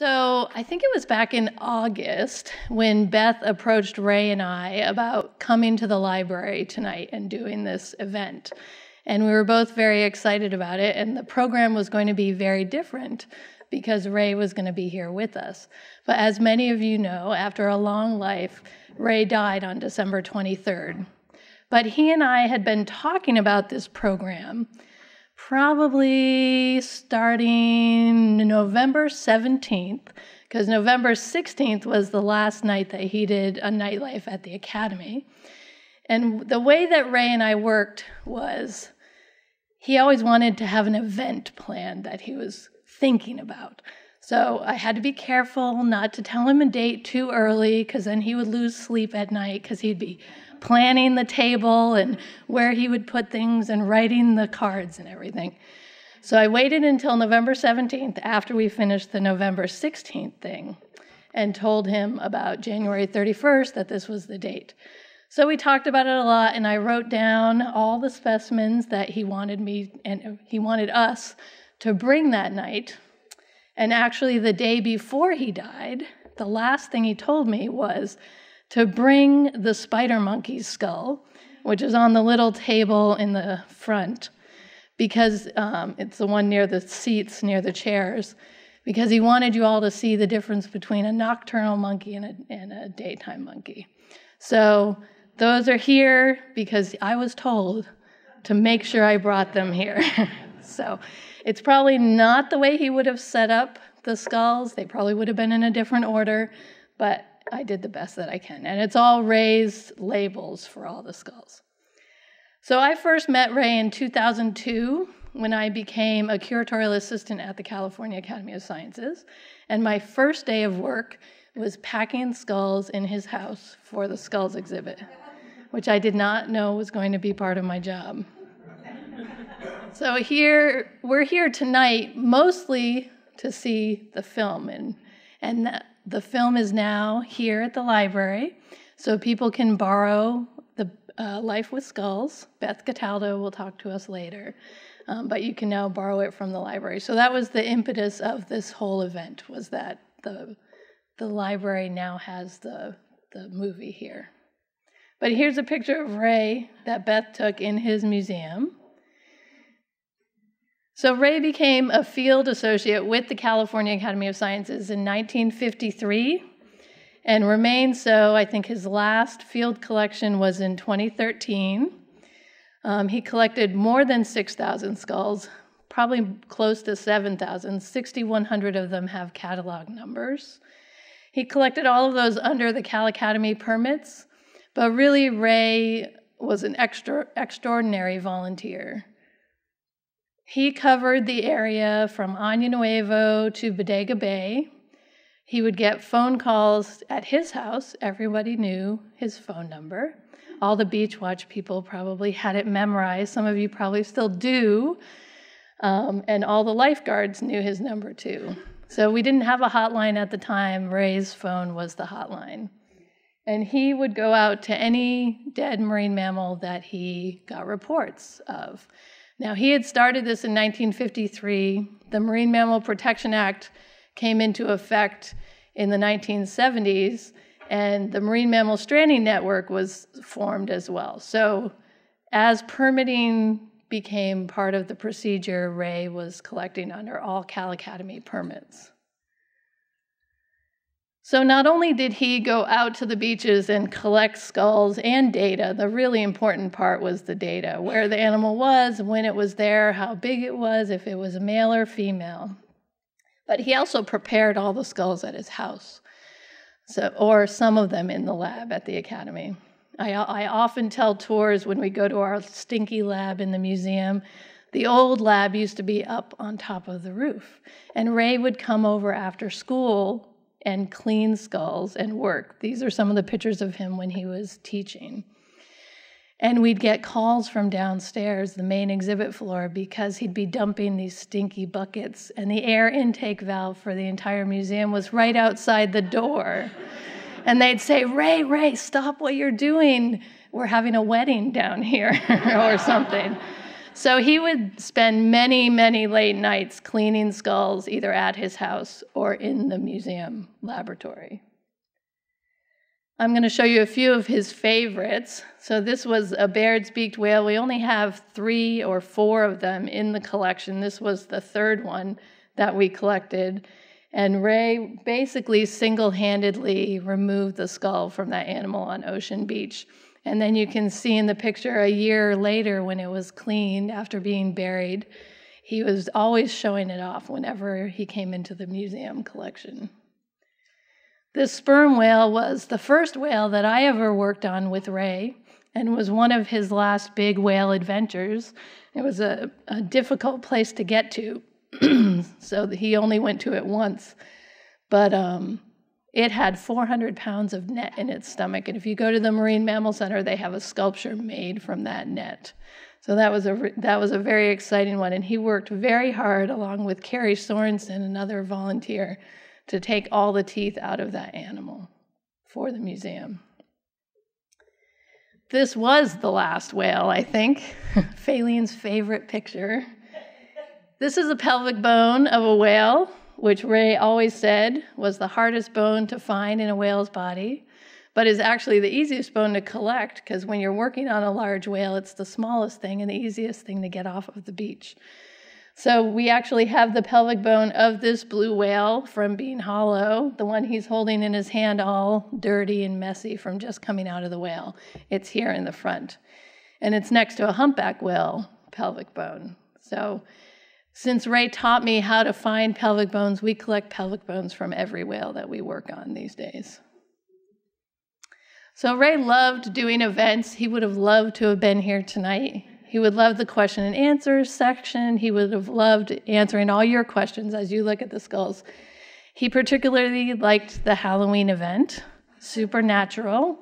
So I think it was back in August when Beth approached Ray and I about coming to the library tonight and doing this event. And we were both very excited about it, and the program was going to be very different because Ray was going to be here with us. But as many of you know, after a long life, Ray died on December 23rd. But he and I had been talking about this program probably starting November 17th, because November 16th was the last night that he did a nightlife at the Academy. And the way that Ray and I worked was he always wanted to have an event planned that he was thinking about. So I had to be careful not to tell him a date too early because then he would lose sleep at night because he'd be planning the table and where he would put things and writing the cards and everything. So I waited until November 17th after we finished the November 16th thing and told him about January 31st that this was the date. So we talked about it a lot and I wrote down all the specimens that he wanted me and he wanted us to bring that night. And actually the day before he died, the last thing he told me was to bring the spider monkey's skull, which is on the little table in the front, because um, it's the one near the seats, near the chairs, because he wanted you all to see the difference between a nocturnal monkey and a, and a daytime monkey. So those are here because I was told to make sure I brought them here. so it's probably not the way he would have set up the skulls. They probably would have been in a different order, but I did the best that I can. And it's all Ray's labels for all the skulls. So I first met Ray in 2002 when I became a curatorial assistant at the California Academy of Sciences. And my first day of work was packing skulls in his house for the skulls exhibit, which I did not know was going to be part of my job. so here we're here tonight mostly to see the film and and the film is now here at the library, so people can borrow the uh, Life with Skulls. Beth Cataldo will talk to us later, um, but you can now borrow it from the library. So that was the impetus of this whole event was that the the library now has the the movie here. But here's a picture of Ray that Beth took in his museum. So Ray became a field associate with the California Academy of Sciences in 1953 and remained so. I think his last field collection was in 2013. Um, he collected more than 6,000 skulls, probably close to 7,000. 6,100 of them have catalog numbers. He collected all of those under the Cal Academy permits, but really, Ray was an extra, extraordinary volunteer. He covered the area from Año Nuevo to Bodega Bay. He would get phone calls at his house. Everybody knew his phone number. All the Beach Watch people probably had it memorized. Some of you probably still do. Um, and all the lifeguards knew his number too. So we didn't have a hotline at the time. Ray's phone was the hotline. And he would go out to any dead marine mammal that he got reports of. Now, he had started this in 1953. The Marine Mammal Protection Act came into effect in the 1970s, and the Marine Mammal Stranding Network was formed as well. So, as permitting became part of the procedure, Ray was collecting under all Cal Academy permits. So not only did he go out to the beaches and collect skulls and data, the really important part was the data where the animal was, when it was there, how big it was, if it was a male or female. But he also prepared all the skulls at his house, so, or some of them in the lab at the academy. I, I often tell tours when we go to our stinky lab in the museum. The old lab used to be up on top of the roof, and Ray would come over after school and clean skulls and work. These are some of the pictures of him when he was teaching. And we'd get calls from downstairs, the main exhibit floor, because he'd be dumping these stinky buckets, and the air intake valve for the entire museum was right outside the door. and they'd say, Ray, Ray, stop what you're doing. We're having a wedding down here, or something. So he would spend many, many late nights cleaning skulls either at his house or in the museum laboratory. I'm going to show you a few of his favorites. So this was a Baird's beaked whale. We only have three or four of them in the collection. This was the third one that we collected. And Ray basically single handedly removed the skull from that animal on Ocean Beach. And then you can see in the picture a year later when it was cleaned after being buried, he was always showing it off whenever he came into the museum collection. This sperm whale was the first whale that I ever worked on with Ray and was one of his last big whale adventures. It was a, a difficult place to get to, so he only went to it once. But um, it had 400 pounds of net in its stomach. And if you go to the Marine Mammal Center, they have a sculpture made from that net. So that was a that was a very exciting one, and he worked very hard along with Carrie Sorensen, another volunteer, to take all the teeth out of that animal for the museum. This was the last whale, I think. Phaline's favorite picture. This is a pelvic bone of a whale, which Ray always said was the hardest bone to find in a whale's body, but is actually the easiest bone to collect because when you're working on a large whale, it's the smallest thing and the easiest thing to get off of the beach. So we actually have the pelvic bone of this blue whale from Bean Hollow, the one he's holding in his hand, all dirty and messy from just coming out of the whale. It's here in the front. And it's next to a humpback whale pelvic bone. So since Ray taught me how to find pelvic bones, we collect pelvic bones from every whale that we work on these days. So Ray loved doing events. He would have loved to have been here tonight. He would love the question and answer section. He would have loved answering all your questions as you look at the skulls. He particularly liked the Halloween event, supernatural.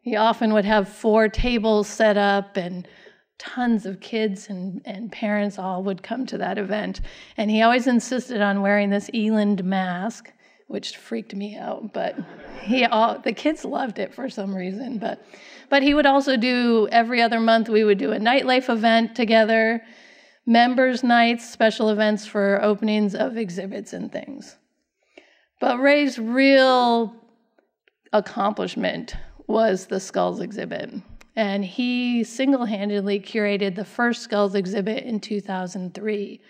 He often would have four tables set up and tons of kids and, and parents all would come to that event. And he always insisted on wearing this eland mask, which freaked me out, but he all the kids loved it for some reason. But but he would also do every other month, we would do a nightlife event together, members' nights, special events for openings of exhibits and things. But Ray's real accomplishment was the Skulls exhibit. And he single handedly curated the first Skulls exhibit in 2003.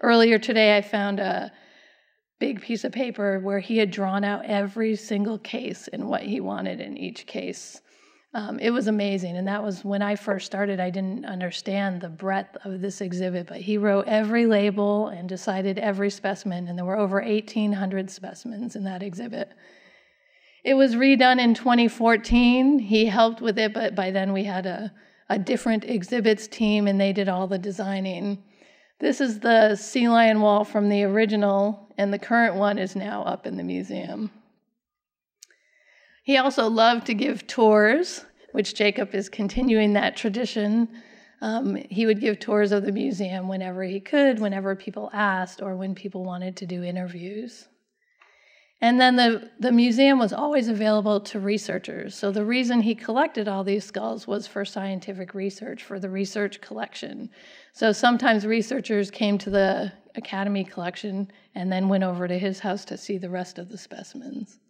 Earlier today, I found a big piece of paper where he had drawn out every single case and what he wanted in each case. Um, it was amazing. And that was when I first started, I didn't understand the breadth of this exhibit, but he wrote every label and decided every specimen, and there were over 1,800 specimens in that exhibit. It was redone in 2014. He helped with it, but by then we had a, a different exhibits team and they did all the designing. This is the sea lion wall from the original, and the current one is now up in the museum. He also loved to give tours, which Jacob is continuing that tradition. Um, he would give tours of the museum whenever he could, whenever people asked, or when people wanted to do interviews. And then the, the museum was always available to researchers. So the reason he collected all these skulls was for scientific research, for the research collection. So sometimes researchers came to the Academy collection and then went over to his house to see the rest of the specimens.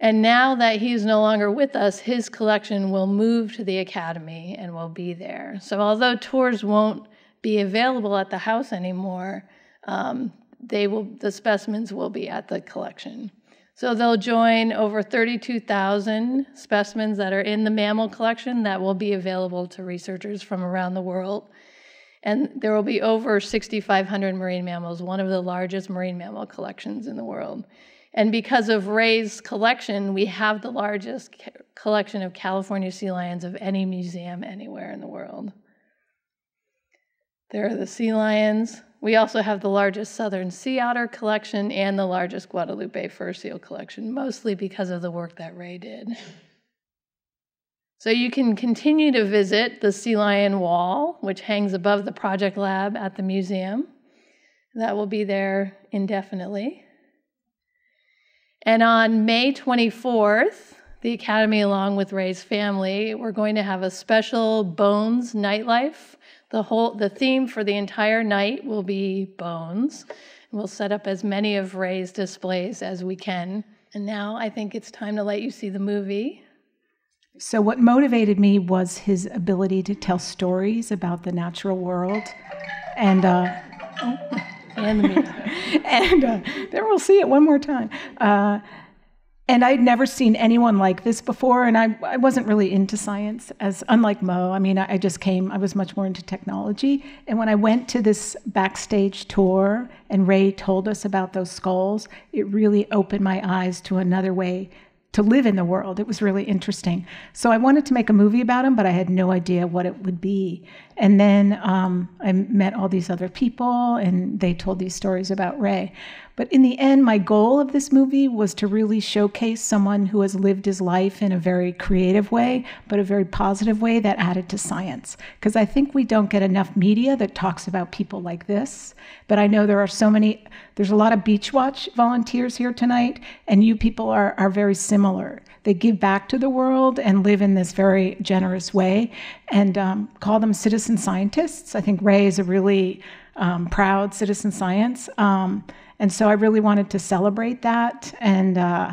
And now that he's no longer with us, his collection will move to the academy and will be there. So although tours won't be available at the house anymore, um, they will the specimens will be at the collection. So they'll join over 32,000 specimens that are in the mammal collection that will be available to researchers from around the world. And there will be over 6,500 marine mammals, one of the largest marine mammal collections in the world. And because of Ray's collection, we have the largest collection of California sea lions of any museum anywhere in the world. There are the sea lions. We also have the largest southern sea otter collection and the largest Guadalupe fur seal collection, mostly because of the work that Ray did. So you can continue to visit the Sea Lion Wall, which hangs above the project lab at the museum. That will be there indefinitely. And on May 24th, the Academy, along with Ray's family, we're going to have a special Bones nightlife. The whole the theme for the entire night will be bones. We'll set up as many of Ray's displays as we can. And now I think it's time to let you see the movie. So, what motivated me was his ability to tell stories about the natural world. And, uh, oh, and, and uh, there we'll see it one more time. Uh, and I'd never seen anyone like this before, and I, I wasn't really into science, as unlike Moe. I mean, I, I just came, I was much more into technology. And when I went to this backstage tour and Ray told us about those skulls, it really opened my eyes to another way to live in the world. It was really interesting. So I wanted to make a movie about him, but I had no idea what it would be. And then um, I met all these other people, and they told these stories about Ray. But in the end, my goal of this movie was to really showcase someone who has lived his life in a very creative way, but a very positive way that added to science. Because I think we don't get enough media that talks about people like this. But I know there are so many, there's a lot of Beach Watch volunteers here tonight, and you people are, are very similar. They give back to the world and live in this very generous way and um, call them citizen scientists. I think Ray is a really um, proud citizen science. Um, and so I really wanted to celebrate that. And, uh,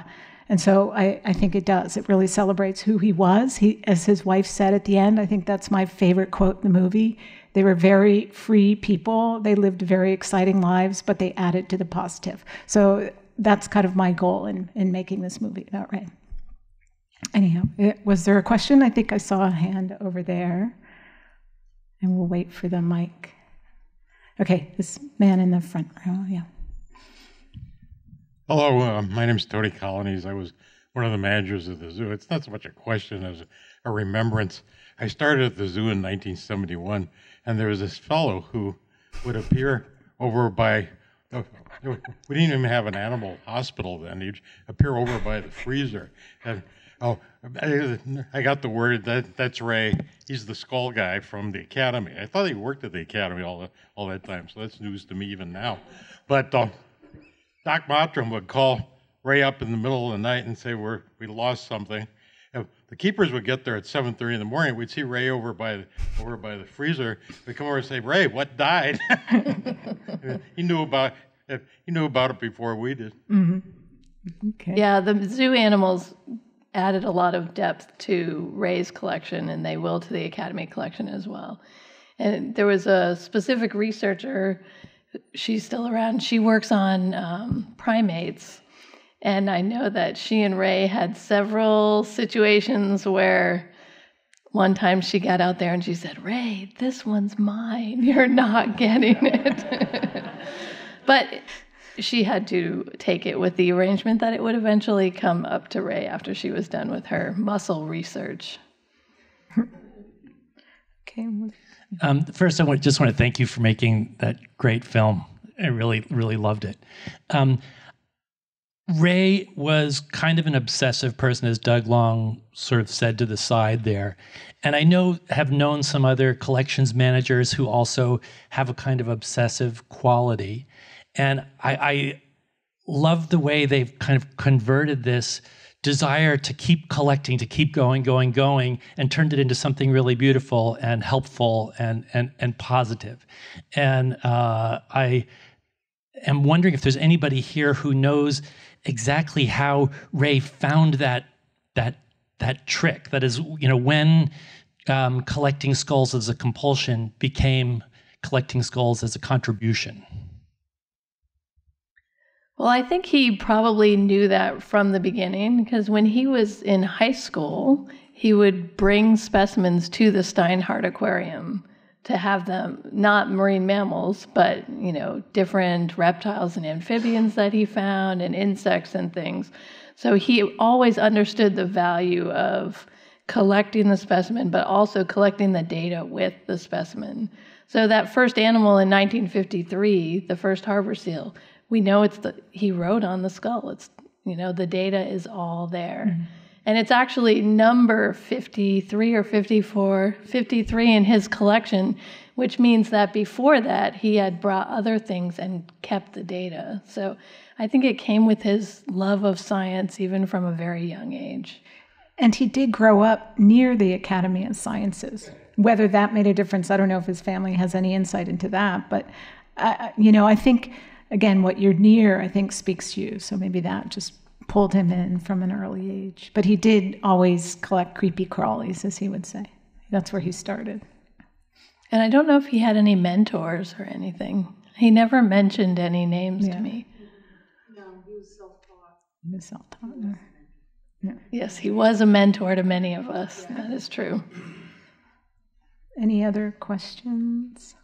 and so I, I think it does. It really celebrates who he was. He, as his wife said at the end, I think that's my favorite quote in the movie. They were very free people. They lived very exciting lives, but they added to the positive. So that's kind of my goal in, in making this movie about Ray. Anyhow, it, was there a question? I think I saw a hand over there. And we'll wait for the mic. Okay, this man in the front row, yeah. Hello, uh, my name is Tony Colonies. I was one of the managers of the zoo. It's not so much a question as a remembrance. I started at the zoo in 1971, and there was this fellow who would appear over by. We didn't even have an animal hospital then. He'd appear over by the freezer, and oh, I, I got the word that that's Ray. He's the skull guy from the academy. I thought he worked at the academy all the, all that time, so that's news to me even now. But uh, Doc Mottram would call Ray up in the middle of the night and say, We're, we lost something. If the keepers would get there at 7.30 in the morning. We'd see Ray over by, over by the freezer. We'd come over and say, Ray, what died? he, knew about, he knew about it before we did. Mm-hmm. Okay. Yeah, the zoo animals added a lot of depth to Ray's collection, and they will to the Academy collection as well. And there was a specific researcher she's still around. She works on um, primates. And I know that she and Ray had several situations where one time she got out there and she said, Ray, this one's mine. You're not getting it. but she had to take it with the arrangement that it would eventually come up to Ray after she was done with her muscle research. okay. Um, first, I want, just want to thank you for making that great film. I really, really loved it. Um, Ray was kind of an obsessive person, as Doug Long sort of said to the side there. And I know, have known some other collections managers who also have a kind of obsessive quality. And I, I love the way they've kind of converted this desire to keep collecting, to keep going, going, going, and turned it into something really beautiful and helpful and and and positive. And uh, I am wondering if there's anybody here who knows exactly how Ray found that that that trick. That is, you know, when um, collecting skulls as a compulsion became collecting skulls as a contribution. Well, I think he probably knew that from the beginning because when he was in high school, he would bring specimens to the Steinhardt Aquarium to have them not marine mammals, but you know, different reptiles and amphibians that he found and insects and things. So he always understood the value of collecting the specimen, but also collecting the data with the specimen. So that first animal in 1953, the first harbor seal, we know it's the he wrote on the skull. It's you know the data is all there. Mm-hmm. And it's actually number 53 or 54, 53 in his collection, which means that before that he had brought other things and kept the data. So I think it came with his love of science even from a very young age. And he did grow up near the Academy of Sciences. Whether that made a difference, I don't know if his family has any insight into that. But, uh, you know, I think, again, what you're near, I think, speaks to you. So maybe that just pulled him in from an early age. But he did always collect creepy crawlies, as he would say. That's where he started. And I don't know if he had any mentors or anything. He never mentioned any names Yeah. to me. No, he was self-taught. He was self-taught. Yes, he was a mentor to many of us. That is true. Any other questions?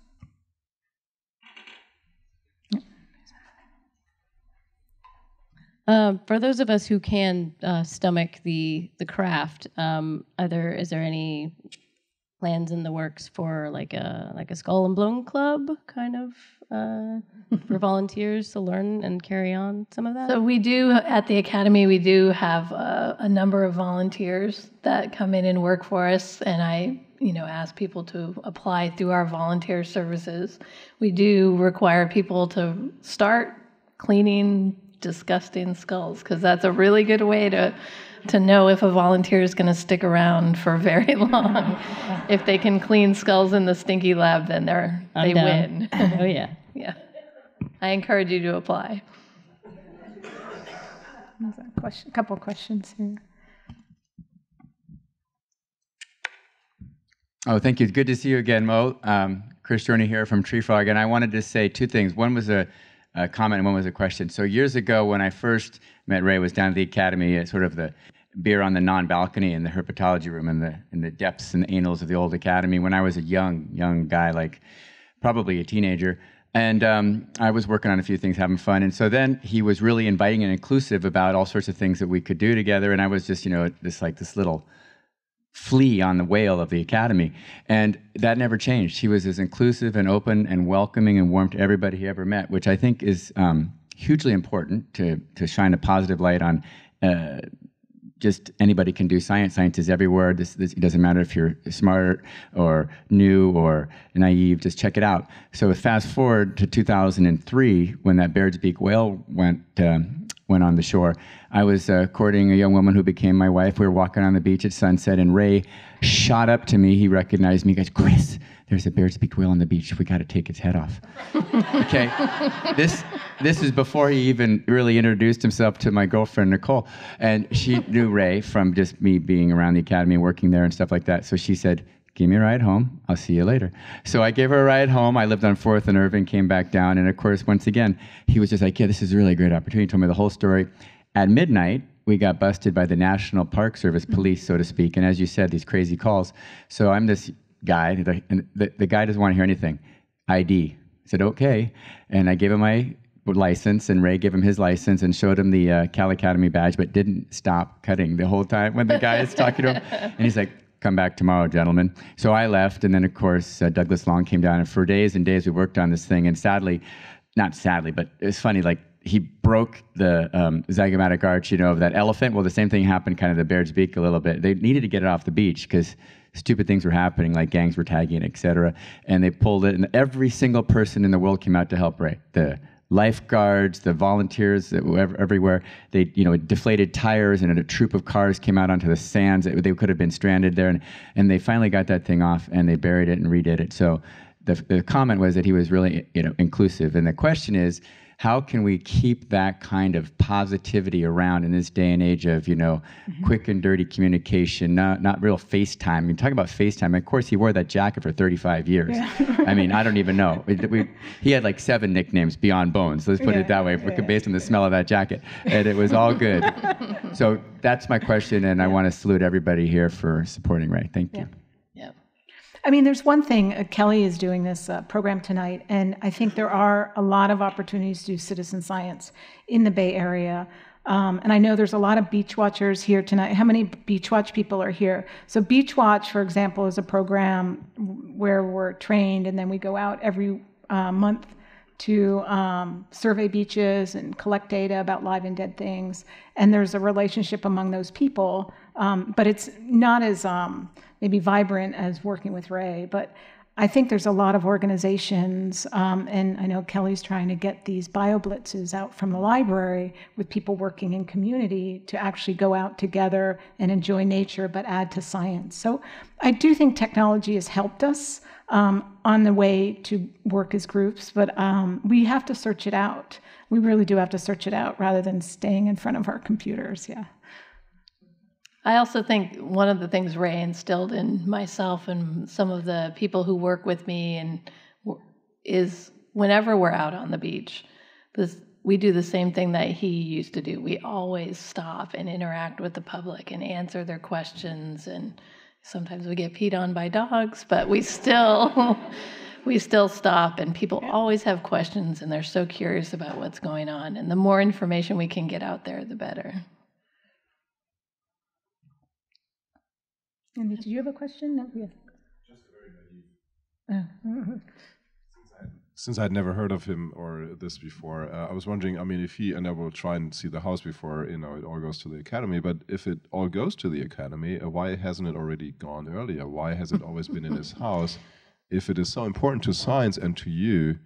Uh, for those of us who can uh, stomach the the craft, um, are there is there any plans in the works for like a like a skull and bone club kind of uh, for volunteers to learn and carry on some of that? So we do at the academy. We do have a, a number of volunteers that come in and work for us, and I, you know, ask people to apply through our volunteer services. We do require people to start cleaning disgusting skulls because that's a really good way to to know if a volunteer is going to stick around for very long. if they can clean skulls in the stinky lab, then they're I'm they down. win. oh yeah. yeah, I encourage you to apply. A question, a couple of questions here. Oh, thank you. Good to see you again, Moe. Um, Chris Journey here from Tree Frog, and I wanted to say two things. One was a, a comment, and one was a question. So years ago, when I first met Ray, was down at the academy at sort of the beer on the non-balcony in the herpetology room in the in the depths and the annals of the old academy. When I was a young young guy, like probably a teenager. And um, I was working on a few things, having fun. And so then he was really inviting and inclusive about all sorts of things that we could do together. And I was just, you know, this like this little flea on the whale of the academy. And that never changed. He was as inclusive and open and welcoming and warm to everybody he ever met, which I think is um, hugely important to, to shine a positive light on. Uh, just anybody can do science. Science is everywhere. This, this, it doesn't matter if you're smart or new or naive. Just check it out. So fast forward to 2003 when that Baird's beak whale went um, went on the shore. I was uh, courting a young woman who became my wife. We were walking on the beach at sunset, and Ray shot up to me. He recognized me. He goes, "Chris, there's a Baird's beak whale on the beach. We got to take its head off." okay, this this is before he even really introduced himself to my girlfriend Nicole, and she knew Ray from just me being around the academy working there and stuff like that. So she said. Give me a ride home. I'll see you later. So I gave her a ride home. I lived on Fourth and Irving, came back down, and of course, once again, he was just like, "Yeah, this is a really great opportunity." He told me the whole story. At midnight, we got busted by the National Park Service police, so to speak. And as you said, these crazy calls. So I'm this guy, the, and the, the guy doesn't want to hear anything. ID. I said, okay. And I gave him my license, and Ray gave him his license and showed him the uh, Cal Academy badge, but didn't stop cutting the whole time when the guy is talking to him. And he's like, come back tomorrow, gentlemen. So I left, and then, of course, uh, Douglas Long came down, and for days and days we worked on this thing. And sadly, not sadly, but it's funny, like, he broke the um, zygomatic arch, you know, of that elephant. Well, the same thing happened kind of the Baird's beak a little bit. They needed to get it off the beach because stupid things were happening, like gangs were tagging, et cetera. And they pulled it, and every single person in the world came out to help Ray. The lifeguards, the volunteers that were everywhere. They, you know, deflated tires, and a troop of cars came out onto the sands. They could have been stranded there, and, and they finally got that thing off, and they buried it and redid it. So the, the comment was that he was really, you know, inclusive. And the question is, how can we keep that kind of positivity around in this day and age of you know mm-hmm. quick and dirty communication not not real facetime? I mean talk about facetime. Of course he wore that jacket for 35 years. I mean i don't even know. We, we, he had like seven nicknames beyond bones. Let's put Yeah, it that way yeah. based on the smell of that jacket. And it was all good. So that's my question and i want to salute everybody here for supporting ray. Thank you. I mean, there's one thing, uh, Kelly is doing this uh, program tonight, and I think there are a lot of opportunities to do citizen science in the Bay Area. Um, and I know there's a lot of Beach Watchers here tonight. How many Beach Watch people are here? So, Beach Watch, for example, is a program where we're trained and then we go out every uh, month to um, survey beaches and collect data about live and dead things. And there's a relationship among those people, um, but it's not as um, maybe vibrant as working with Ray. But I think there's a lot of organizations, um, and I know Kelly's trying to get these bio blitzes out from the library with people working in community to actually go out together and enjoy nature, but add to science. So I do think technology has helped us um, on the way to work as groups, but um, we have to search it out. We really do have to search it out rather than staying in front of our computers. Yeah. I also think one of the things Ray instilled in myself and some of the people who work with me and is whenever we're out on the beach, this, we do the same thing that he used to do. We always stop and interact with the public and answer their questions. And sometimes we get peed on by dogs, but we still we still stop. And people always have questions, and they're so curious about what's going on. And the more information we can get out there, the better. And did you have a question? No, yeah. Just very naive. Oh. Since I'd never heard of him or this before, uh, I was wondering. I mean, if he and I will try and see the house before you know it all goes to the academy. But if it all goes to the academy, uh, why hasn't it already gone earlier? Why has it always been in his house? If it is so important to science and to you,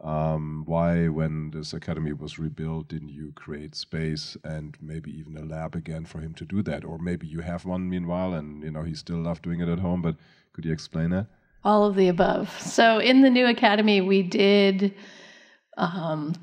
um, why, when this academy was rebuilt, didn't you create space and maybe even a lab again for him to do that? Or maybe you have one meanwhile, and you know he still loved doing it at home. But could you explain that? All of the above. So in the new academy, we did um,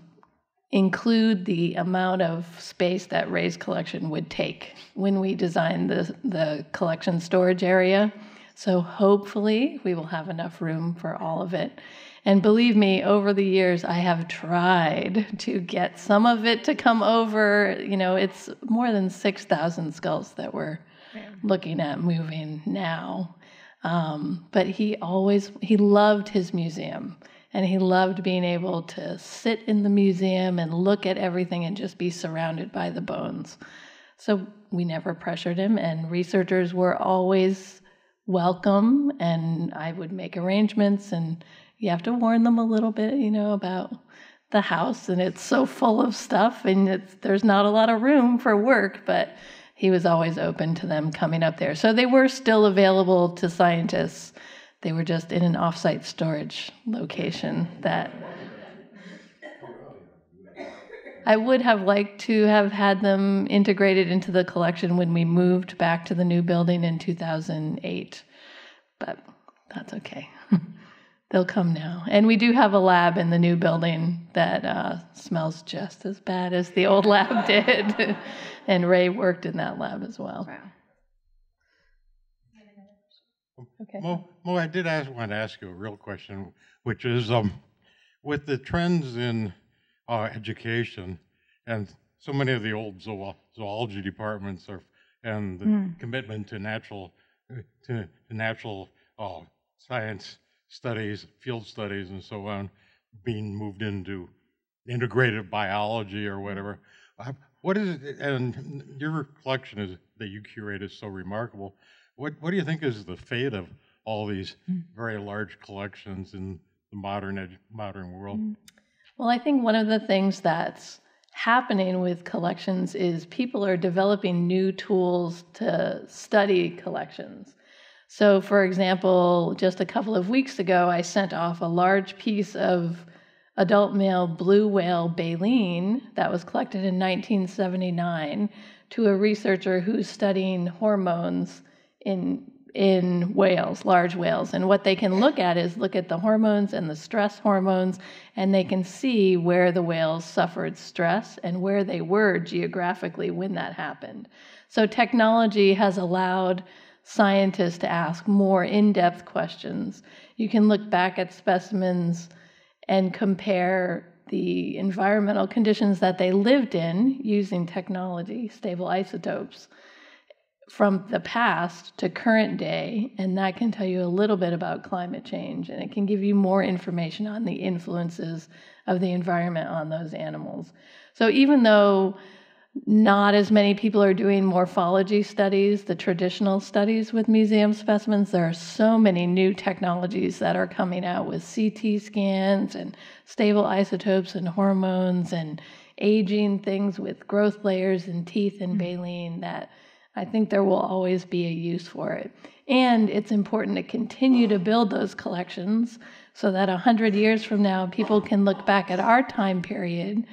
include the amount of space that Ray's collection would take when we designed the the collection storage area. So hopefully, we will have enough room for all of it. And believe me, over the years, I have tried to get some of it to come over. You know, it's more than 6,000 skulls that we're yeah. looking at moving now. Um, but he always, he loved his museum and he loved being able to sit in the museum and look at everything and just be surrounded by the bones. So we never pressured him, and researchers were always welcome, and I would make arrangements and you have to warn them a little bit, you know, about the house and it's so full of stuff and it's there's not a lot of room for work, but he was always open to them coming up there. So they were still available to scientists. They were just in an offsite storage location that I would have liked to have had them integrated into the collection when we moved back to the new building in 2008, but that's okay. They'll come now. And we do have a lab in the new building that uh, smells just as bad as the old lab did. and Ray worked in that lab as well. Wow. Okay. Moe, Moe, I did ask, want to ask you a real question, which is um, with the trends in uh, education and so many of the old zo- zoology departments are, and the mm. commitment to natural to, to natural uh, science studies, field studies, and so on, being moved into integrative biology or whatever. Uh, what is it? And your collection is that you curate is so remarkable. What what do you think is the fate of all these hmm. very large collections in the modern ed- modern world? Hmm. Well, I think one of the things that's happening with collections is people are developing new tools to study collections. So, for example, just a couple of weeks ago, I sent off a large piece of adult male blue whale baleen that was collected in 1979 to a researcher who's studying hormones in in whales, large whales. And what they can look at is look at the hormones and the stress hormones, and they can see where the whales suffered stress and where they were geographically when that happened. So technology has allowed scientists to ask more in depth questions. You can look back at specimens and compare the environmental conditions that they lived in using technology, stable isotopes, from the past to current day, and that can tell you a little bit about climate change, and it can give you more information on the influences of the environment on those animals. So even though not as many people are doing morphology studies, the traditional studies with museum specimens. There are so many new technologies that are coming out with CT scans and stable isotopes and hormones and aging things with growth layers and teeth and mm-hmm. baleen that I think there will always be a use for it. And it's important to continue to build those collections so that 100 years from now, people can look back at our time period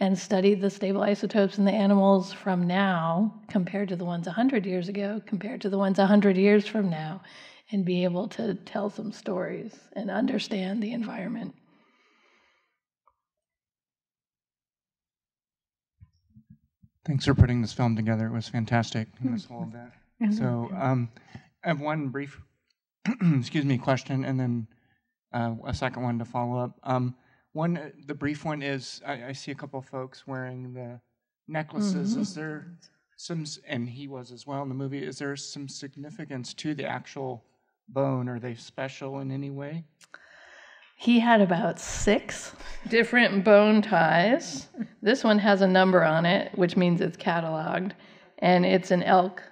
and study the stable isotopes in the animals from now compared to the ones 100 years ago, compared to the ones 100 years from now, and be able to tell some stories and understand the environment. Thanks for putting this film together. It was fantastic. This whole event. So um, I have one brief, excuse me, question, and then uh, a second one to follow up. Um, one, uh, the brief one is I, I see a couple of folks wearing the necklaces. Is there some, and he was as well in the movie. Is there some significance to the actual bone? Are they special in any way? He had about six different bone ties. This one has a number on it, which means it's cataloged, and it's an elk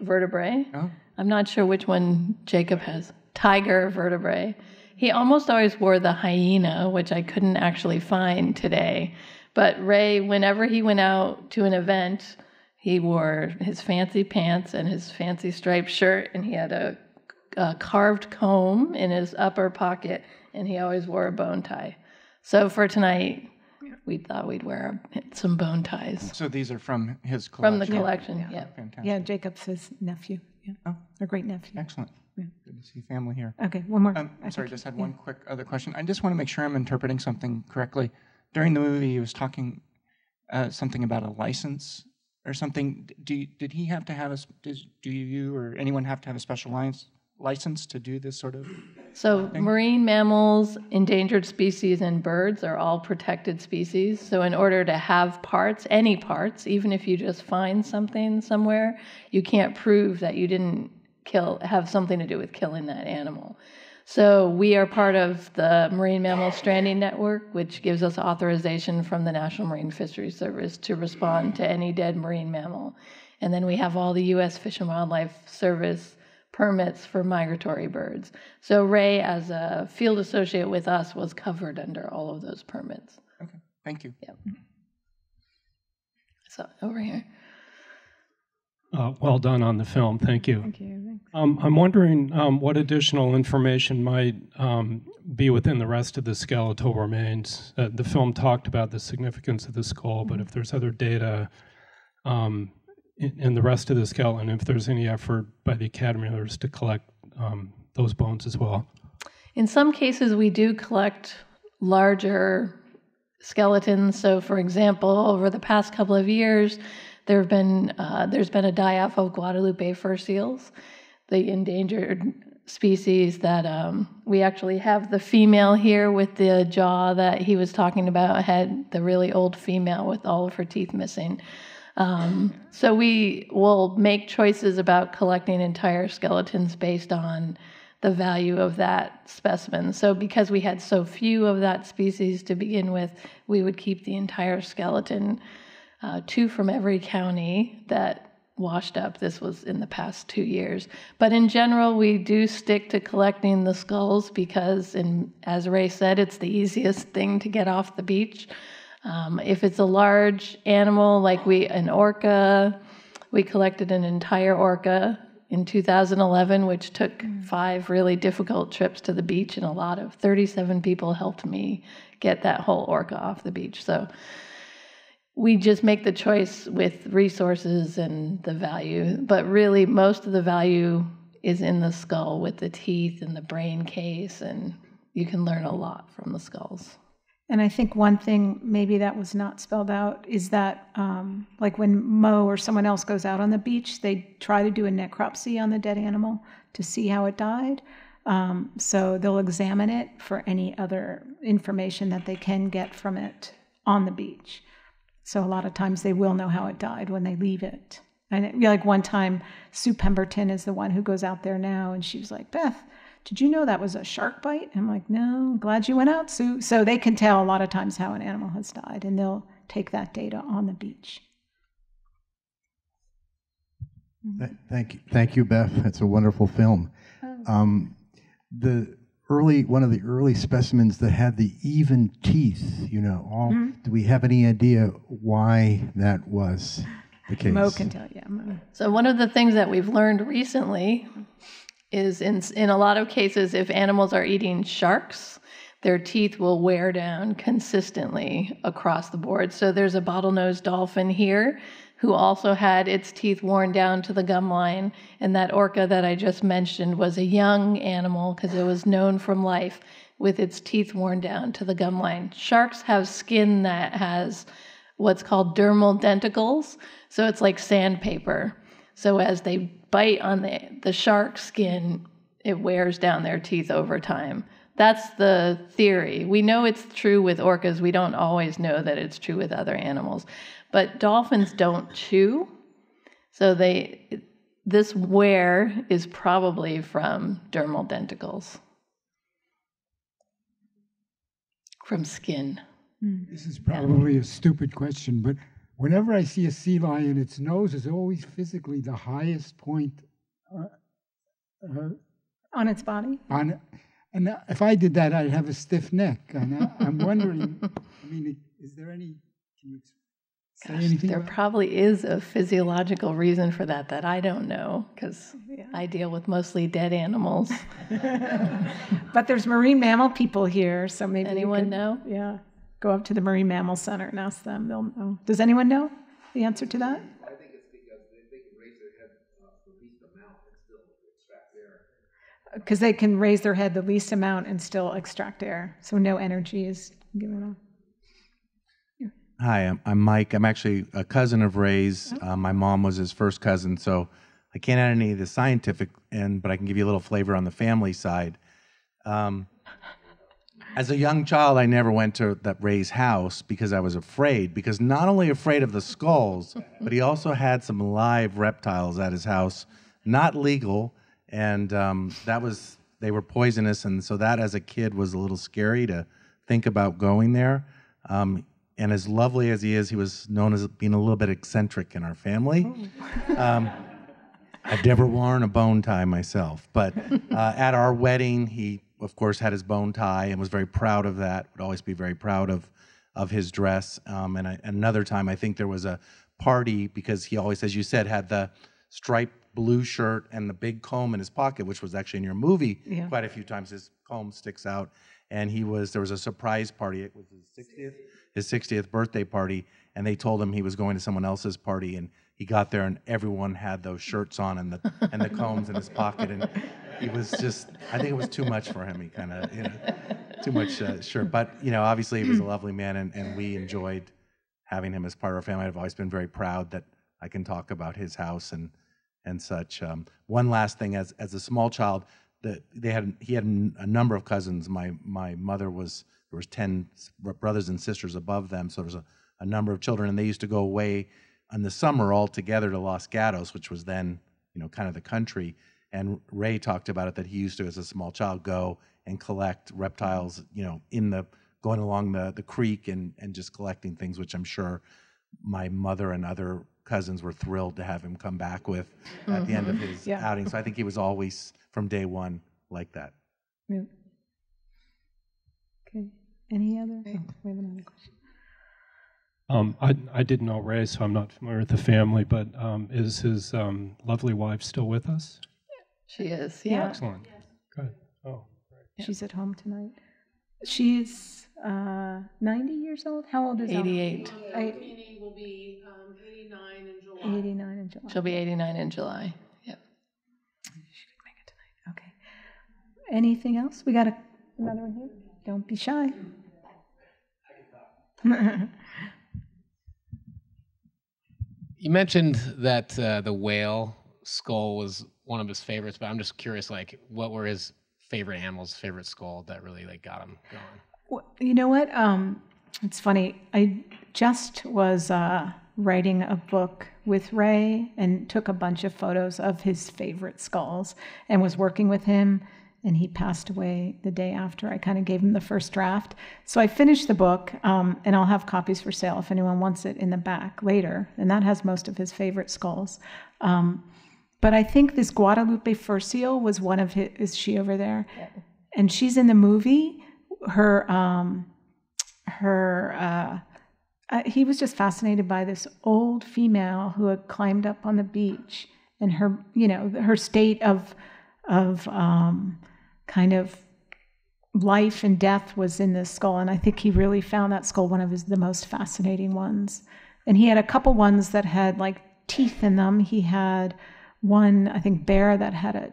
vertebrae. Oh. I'm not sure which one Jacob has. Tiger vertebrae. He almost always wore the hyena, which I couldn't actually find today. But Ray, whenever he went out to an event, he wore his fancy pants and his fancy striped shirt, and he had a, a carved comb in his upper pocket, and he always wore a bone tie. So for tonight, we thought we'd wear some bone ties So these are from his collection. from the collection. Yeah. Fantastic. Yeah, Jacob's his nephew. Yeah. Oh. A great nephew. Excellent. Good to see family here. Okay, one more. Um, I I'm sorry, think- just had one quick other question. I just want to make sure I'm interpreting something correctly. During the movie, he was talking uh, something about a license or something. Do you, did he have to have a? Does, do you or anyone have to have a special license license to do this sort of? So marine mammals, endangered species, and birds are all protected species. So in order to have parts, any parts, even if you just find something somewhere, you can't prove that you didn't kill have something to do with killing that animal. So we are part of the Marine Mammal Stranding Network, which gives us authorization from the National Marine Fisheries Service to respond to any dead marine mammal. And then we have all the U.S. Fish and Wildlife Service permits for migratory birds. So Ray, as a field associate with us, was covered under all of those permits. Okay, thank you. So over here. Uh, well done on the film. Thank you. Thank you. Um, I'm wondering um, what additional information might um, be within the rest of the skeletal remains. Uh, the film talked about the significance of the skull, but if there's other data um, in, in the rest of the skeleton, if there's any effort by the Academy others to collect um, those bones as well. In some cases, we do collect larger skeletons. So, for example, over the past couple of years, there have been uh, there's been a die-off of Guadalupe fur seals, the endangered species that um, we actually have the female here with the jaw that he was talking about had the really old female with all of her teeth missing. Um, so we will make choices about collecting entire skeletons based on the value of that specimen. So because we had so few of that species to begin with, we would keep the entire skeleton, uh, two from every county that washed up. This was in the past two years. But in general, we do stick to collecting the skulls because, in, as Ray said, it's the easiest thing to get off the beach. Um, if it's a large animal like we an orca, we collected an entire orca in 2011, which took five really difficult trips to the beach, and a lot of 37 people helped me get that whole orca off the beach. So we just make the choice with resources and the value, but really most of the value is in the skull with the teeth and the brain case, and you can learn a lot from the skulls. And I think one thing maybe that was not spelled out is that, um, like when Moe or someone else goes out on the beach, they try to do a necropsy on the dead animal to see how it died. Um, so they'll examine it for any other information that they can get from it on the beach. So a lot of times they will know how it died when they leave it. And it, like one time, Sue Pemberton is the one who goes out there now, and she was like, Beth, did you know that was a shark bite? I'm like, no, glad you went out, Sue. So they can tell a lot of times how an animal has died, and they'll take that data on the beach. Thank you, thank you, Beth. It's a wonderful film. Um, the early, one of the early specimens that had the even teeth. You know, all. Mm-hmm. Do we have any idea why that was the case? Moe can tell you. Moe. So, one of the things that we've learned recently is in in a lot of cases if animals are eating sharks, their teeth will wear down consistently across the board. So there's a bottlenose dolphin here who also had its teeth worn down to the gum line. And that orca that I just mentioned was a young animal because it was known from life with its teeth worn down to the gum line. Sharks have skin that has what's called dermal denticles. So it's like sandpaper. So as they bite on the, the shark skin, it wears down their teeth over time. That's the theory. We know it's true with orcas. We don't always know that it's true with other animals. But dolphins don't chew. So they this wear is probably from dermal denticles. From skin. This is probably a stupid question, but whenever I see a sea lion, its nose is always physically the highest point uh, uh, on its body. On, and if I did that, I'd have a stiff neck. And I, am wondering, I mean, is there any? Can you say Gosh, anything? there about- probably is a physiological reason for that that I don't know because I deal with mostly dead animals. But there's marine mammal people here, so maybe Anyone could, know? Yeah, go up to the Marine Mammal Center and ask them. They'll know. Does anyone know the answer to that? I think it's because they, they can raise their head uh, the least amount and still extract air. Because they can raise their head the least amount and still extract air, so no energy is given off. Hi, I'm, I'm Mike. I'm actually a cousin of Ray's. Uh, my mom was his first cousin, so I can't add any of the scientific end, but I can give you a little flavor on the family side. Um, as a young child, I never went to that Ray's house because I was afraid. Because not only afraid of the skulls, but he also had some live reptiles at his house, not legal, and um, that was they were poisonous, and so that as a kid was a little scary to think about going there. Um, and as lovely as he is, he was known as being a little bit eccentric in our family. Um, I've never worn a bone tie myself, but uh, at our wedding, he of course had his bone tie and was very proud of that. Would always be very proud of of his dress. Um, and I, another time, I think there was a party because he always, as you said, had the striped blue shirt and the big comb in his pocket, which was actually in your movie Yeah. quite a few times. His comb sticks out, and he was there was a surprise party. It was his 60th his 60th birthday party, and they told him he was going to someone else's party, and he got there, and everyone had those shirts on and the and the combs in his pocket, and he was just I think it was too much for him. He kind of you know too much uh, shirt, but you know obviously he was a lovely man, and, and we enjoyed having him as part of our family. I've always been very proud that I can talk about his house and and such. Um, one last thing, as as a small child, they had he had a number of cousins. My my mother was there was ten brothers and sisters above them, so there was a, a number of children, and they used to go away in the summer all together to Los Gatos, which was then you know kind of the country. And Ray talked about it that he used to, as a small child, go and collect reptiles, you know, in the going along the the creek and and just collecting things, which I'm sure my mother and other cousins were thrilled to have him come back with at the end of Mhm. his Yeah. outing. So I think he was always from day one like that. Yeah. Okay. Any other? Oh, we have another question. Um, I, I didn't know Ray, so I'm not familiar with the family, but um, is his um, lovely wife still with us? She is, Yeah. yeah. Excellent. Good. Oh, She's at home tonight. She's uh, 90 years old. How old is Ella? 88. Eight- will be 89 in July. 89 in July. She'll be 89 in July. Yep. Okay. Anything else? We got a, another one here. Don't be shy. You mentioned that uh, the whale skull was one of his favorites, but I'm just curious, like, what were his favorite animals, favorite skull that really like got him going? Well, you know what? Um, it's funny. I just was uh, writing a book with Ray and took a bunch of photos of his favorite skulls and was working with him. And he passed away the day after I kind of gave him the first draft. So I finished the book, um, and I'll have copies for sale if anyone wants it in the back later. And that has most of his favorite skulls. Um, but I think this Guadalupe fur seal was one of his. Is she over there? And she's in the movie. Her, um, her, uh, uh, he was just fascinated by this old female who had climbed up on the beach, and her, you know, her state of of um, kind of life and death was in this skull, and I think he really found that skull one of his the most fascinating ones. And he had a couple ones that had like teeth in them. He had one, I think, bear that had a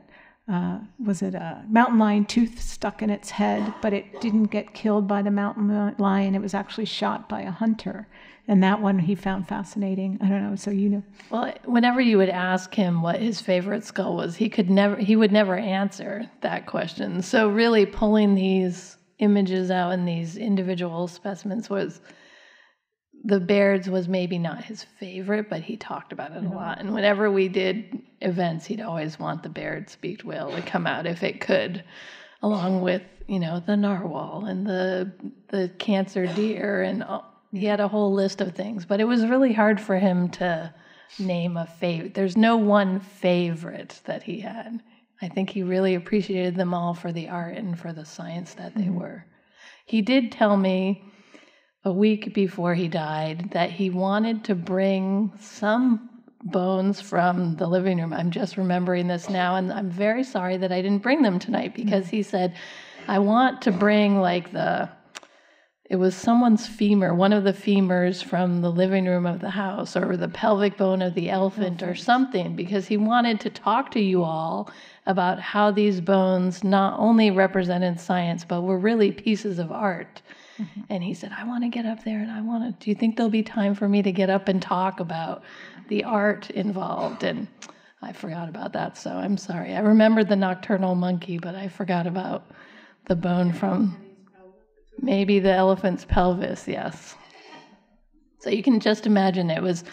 uh, was it a mountain lion tooth stuck in its head, but it didn't get killed by the mountain lion. It was actually shot by a hunter. And that one he found fascinating. I don't know. So you know. Well, whenever you would ask him what his favorite skull was, he could never he would never answer that question. So really pulling these images out in these individual specimens was the Baird's was maybe not his favorite, but he talked about it a lot. And whenever we did events, he'd always want the Baird's beaked whale to come out if it could, along with you know the narwhal and the the cancer deer, and all, he had a whole list of things. But it was really hard for him to name a favorite. There's no one favorite that he had. I think he really appreciated them all for the art and for the science that they mm-hmm. were. He did tell me a week before he died that he wanted to bring some bones from the living room. I'm just remembering this now, and I'm very sorry that I didn't bring them tonight mm-hmm. because he said, I want to bring like the, it was someone's femur, one of the femurs from the living room of the house, or the pelvic bone of the elephant, or something, because he wanted to talk to you all about how these bones not only represented science, but were really pieces of art Mm-hmm. And he said, I want to get up there and I want to, do you think there'll be time for me to get up and talk about the art involved? And I forgot about that, so I'm sorry. I remembered the nocturnal monkey, but I forgot about the bone from maybe the elephant's pelvis, yes. So you can just imagine it was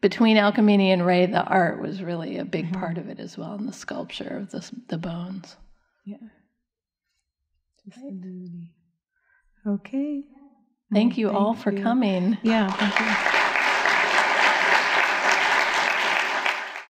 between Alcmene and Ray, the art was really a big mm-hmm. part of it as well, and the sculpture of the, the bones. Yeah. Okay. Thank you all for coming. Yeah, thank you.